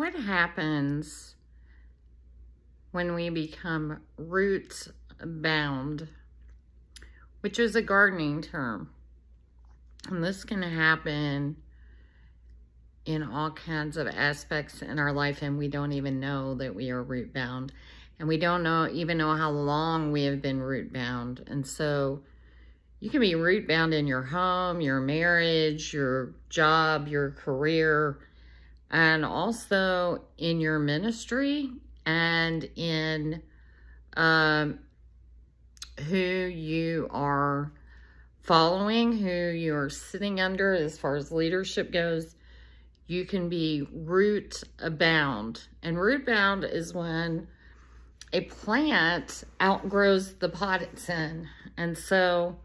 what happens when we become root bound, which is a gardening term. And this can happen in all kinds of aspects in our life and we don't even know that we are root bound. And we don't know even know how long we have been root bound. And so you can be root bound in your home, your marriage, your job, your career, and also in your ministry and in um, who you are following, who you're sitting under as far as leadership goes. You can be root bound. And root bound is when a plant outgrows the pot it's in. And so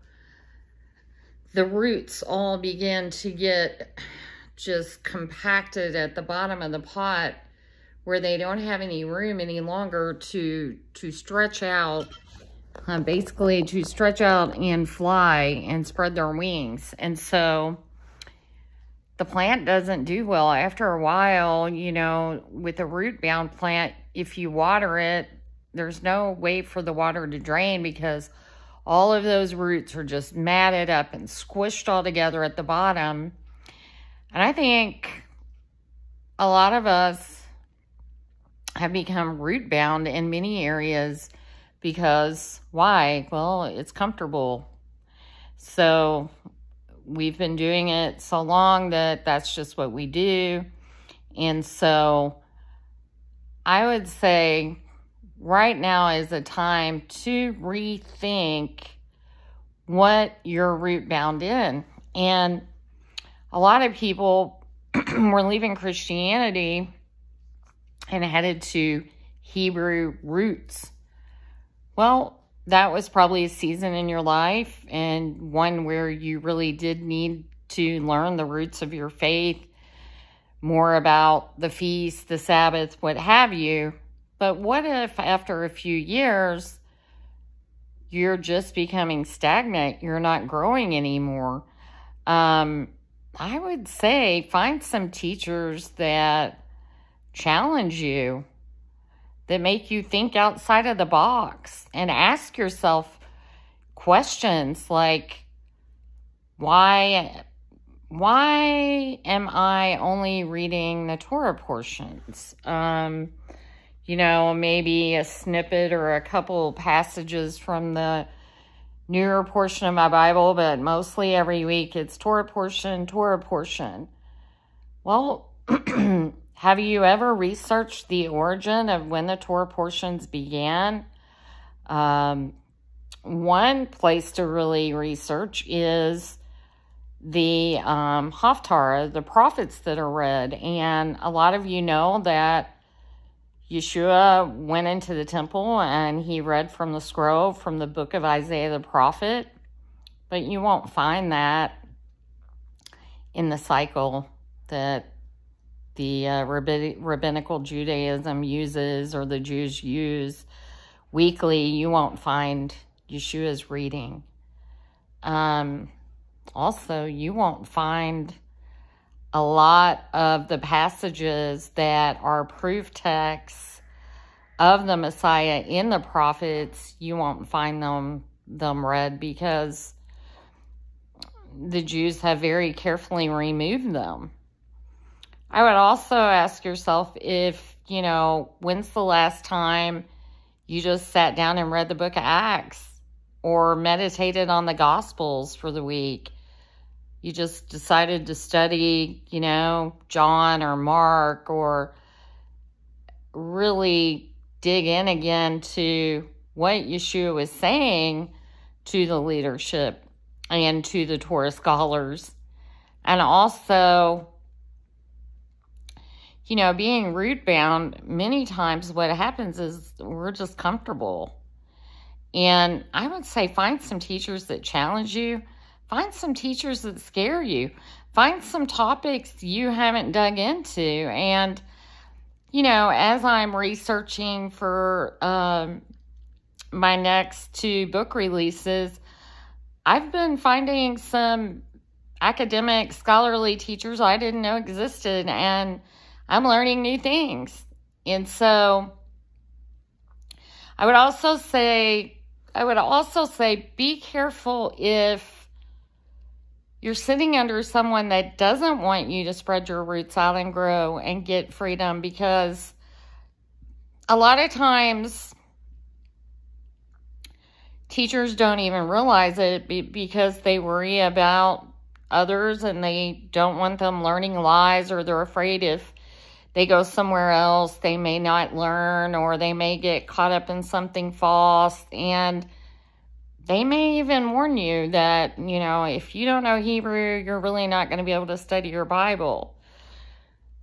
the roots all begin to get just compacted at the bottom of the pot where they don't have any room any longer to to stretch out uh, basically to stretch out and fly and spread their wings. And so the plant doesn't do well. After a while you know with a root bound plant if you water it there's no way for the water to drain because all of those roots are just matted up and squished all together at the bottom and I think a lot of us have become root bound in many areas because why? Well, it's comfortable. So we've been doing it so long that that's just what we do. And so I would say right now is a time to rethink what you're root bound in. And a lot of people were leaving Christianity and headed to Hebrew roots. Well, that was probably a season in your life and one where you really did need to learn the roots of your faith, more about the feast, the Sabbath, what have you. But what if after a few years, you're just becoming stagnant, you're not growing anymore? Um, I would say find some teachers that challenge you, that make you think outside of the box and ask yourself questions like, why, why am I only reading the Torah portions? Um, you know, maybe a snippet or a couple passages from the newer portion of my Bible, but mostly every week it's Torah portion, Torah portion. Well, have you ever researched the origin of when the Torah portions began? Um, one place to really research is the um, Haftarah, the prophets that are read. And a lot of you know that Yeshua went into the temple and he read from the scroll from the book of Isaiah the prophet, but you won't find that in the cycle that the uh, rabbinical Judaism uses or the Jews use weekly. You won't find Yeshua's reading. Um, also, you won't find a lot of the passages that are proof texts of the Messiah in the prophets, you won't find them them read because the Jews have very carefully removed them. I would also ask yourself if, you know, when's the last time you just sat down and read the book of Acts or meditated on the Gospels for the week? You just decided to study, you know, John or Mark or really dig in again to what Yeshua was saying to the leadership and to the Torah scholars. And also, you know, being root bound, many times what happens is we're just comfortable. And I would say find some teachers that challenge you Find some teachers that scare you. Find some topics you haven't dug into. And, you know, as I'm researching for um, my next two book releases, I've been finding some academic scholarly teachers I didn't know existed. And I'm learning new things. And so I would also say, I would also say, be careful if you're sitting under someone that doesn't want you to spread your roots out and grow and get freedom because a lot of times teachers don't even realize it because they worry about others and they don't want them learning lies or they're afraid if they go somewhere else, they may not learn or they may get caught up in something false. And they may even warn you that, you know, if you don't know Hebrew, you're really not going to be able to study your Bible.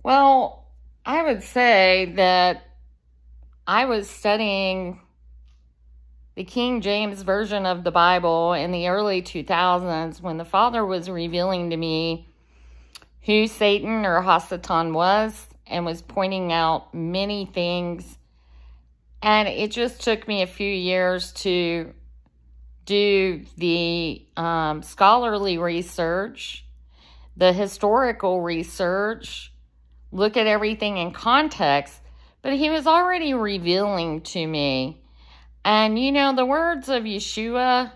Well, I would say that I was studying the King James Version of the Bible in the early 2000s when the Father was revealing to me who Satan or Hasatan was and was pointing out many things. And it just took me a few years to do the um, scholarly research, the historical research, look at everything in context. But he was already revealing to me. And you know, the words of Yeshua,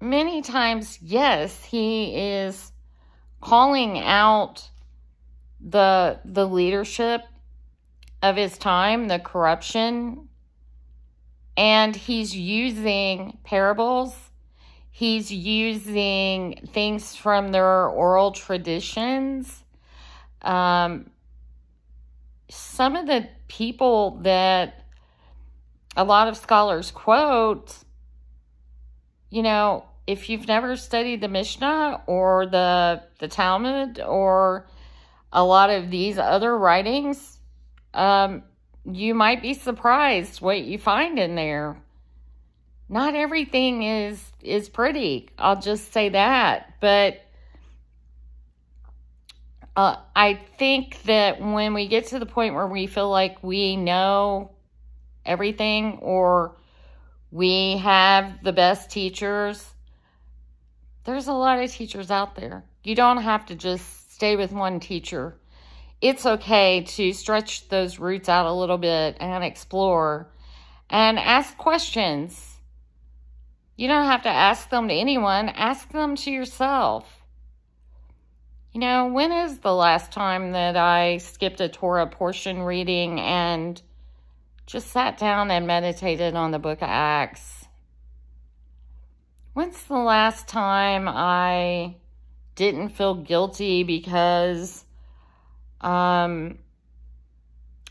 many times, yes, he is calling out the the leadership of his time, the corruption, and he's using parables. He's using things from their oral traditions. Um, some of the people that a lot of scholars quote, you know, if you've never studied the Mishnah or the the Talmud or a lot of these other writings, um, you might be surprised what you find in there. Not everything is is pretty. I'll just say that, but uh, I think that when we get to the point where we feel like we know everything or we have the best teachers, there's a lot of teachers out there. You don't have to just stay with one teacher. It's okay to stretch those roots out a little bit and explore and ask questions. You don't have to ask them to anyone, ask them to yourself. You know, when is the last time that I skipped a Torah portion reading and just sat down and meditated on the book of Acts? When's the last time I didn't feel guilty because um,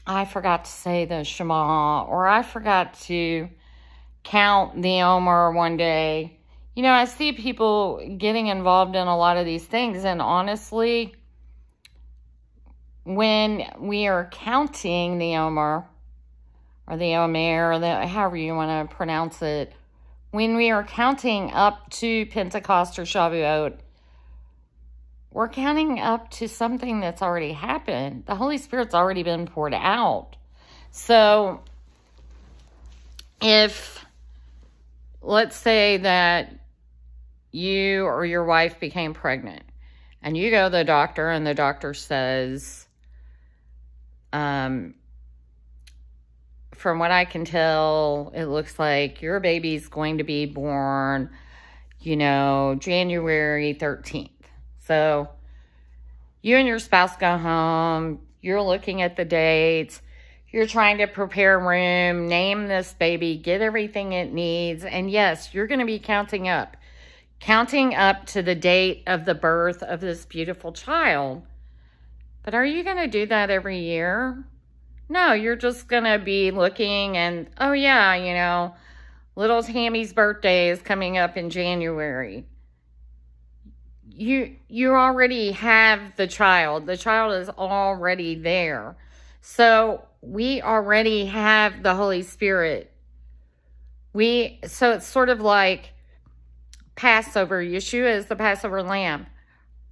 I forgot to say the Shema or I forgot to count the Omer one day. You know, I see people getting involved in a lot of these things, and honestly, when we are counting the Omer or the Omer, or the, however you want to pronounce it, when we are counting up to Pentecost or Shavuot, we're counting up to something that's already happened. The Holy Spirit's already been poured out. So if, let's say that you or your wife became pregnant and you go to the doctor and the doctor says, um, from what I can tell, it looks like your baby's going to be born, you know, January 13th. So you and your spouse go home, you're looking at the dates, you're trying to prepare a room, name this baby, get everything it needs. And yes, you're going to be counting up, counting up to the date of the birth of this beautiful child. But are you going to do that every year? No, you're just going to be looking and, oh yeah, you know, little Tammy's birthday is coming up in January you you already have the child. The child is already there. So we already have the Holy Spirit. We so it's sort of like Passover. Yeshua is the Passover lamb.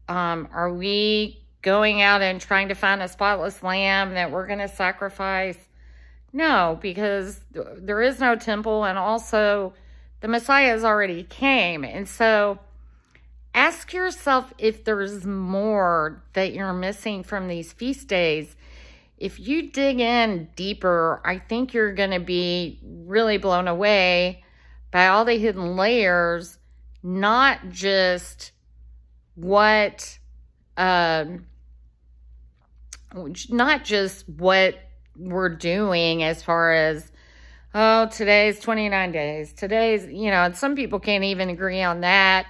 Um, are we going out and trying to find a spotless lamb that we're going to sacrifice? No, because there is no temple and also the Messiah has already came. And so ask yourself if there's more that you're missing from these feast days. If you dig in deeper, I think you're going to be really blown away by all the hidden layers, not just what, um, not just what we're doing as far as, oh, today's 29 days. Today's, you know, some people can't even agree on that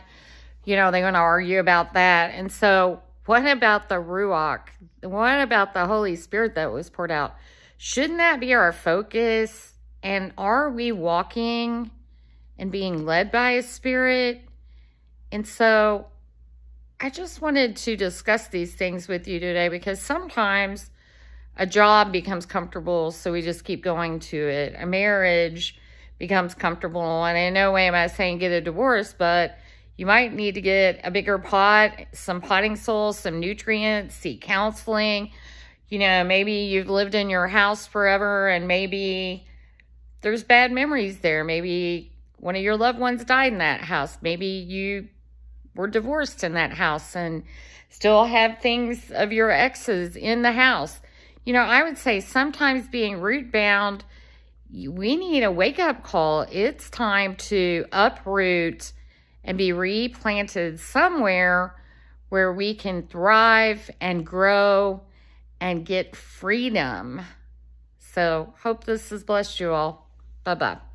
you know, they're going to argue about that. And so, what about the Ruach? What about the Holy Spirit that was poured out? Shouldn't that be our focus? And are we walking and being led by a spirit? And so, I just wanted to discuss these things with you today because sometimes a job becomes comfortable, so we just keep going to it. A marriage becomes comfortable, and in no way am I saying get a divorce, but you might need to get a bigger pot, some potting soil, some nutrients, seek counseling. You know, maybe you've lived in your house forever and maybe there's bad memories there. Maybe one of your loved ones died in that house. Maybe you were divorced in that house and still have things of your exes in the house. You know, I would say sometimes being root bound, we need a wake up call. It's time to uproot and be replanted somewhere where we can thrive and grow and get freedom. So, hope this has blessed you all. Bye bye.